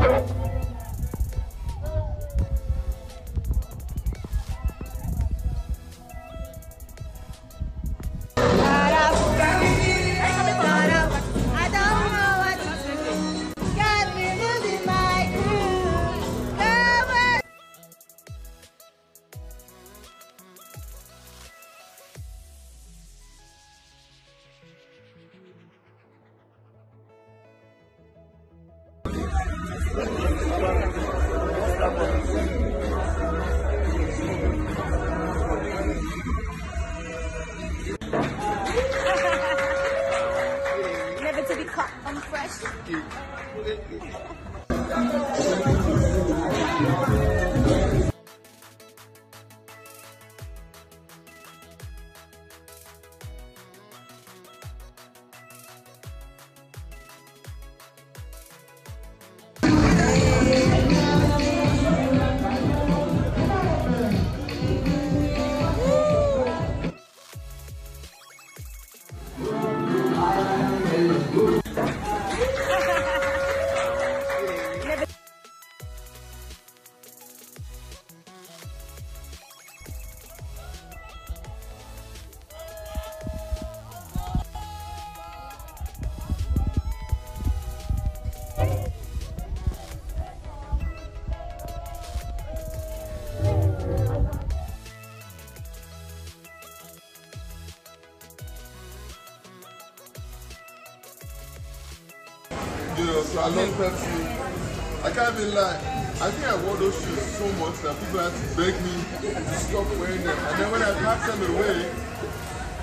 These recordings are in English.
Don't. Never to be caught on fresh. You I love Pepsi. I can't be lie. I think I wore those shoes so much that people had to beg me to stop wearing them. And then when I packed them away,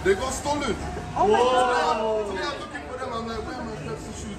they got stolen. Oh my god! Today I'm looking for them. I'm like, where are my Pepsi shoes?